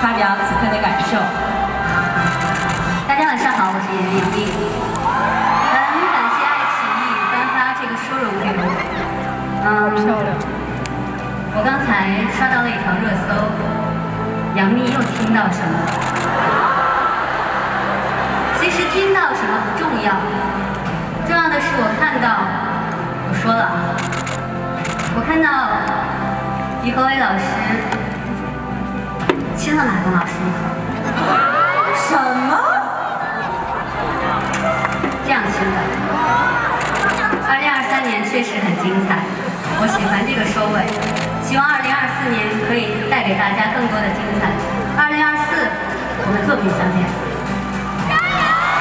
发表此刻的感受。大家晚上好，我是严丽。很感谢爱奇艺颁发这个殊荣给我。嗯，漂亮。我刚才刷到了一条热搜，杨幂又听到什么？其实听到什么不重要，重要的是我看到，我说了，我看到于和伟老师亲了马东老师。什么？这样亲的。二零二三年确实很精彩，我喜欢这个收尾，希望二零二四年可以带给大家更多的精彩。二零二四，我们作品相见。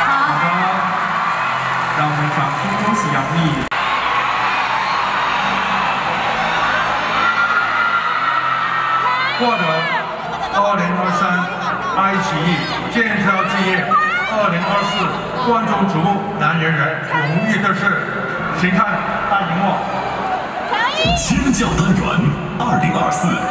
好的，让我们掌声恭喜杨幂。获得二零二三爱奇艺尖叫之夜二零二四观众瞩目男演员荣誉的是，请看大荧幕。尖叫单元二零二四。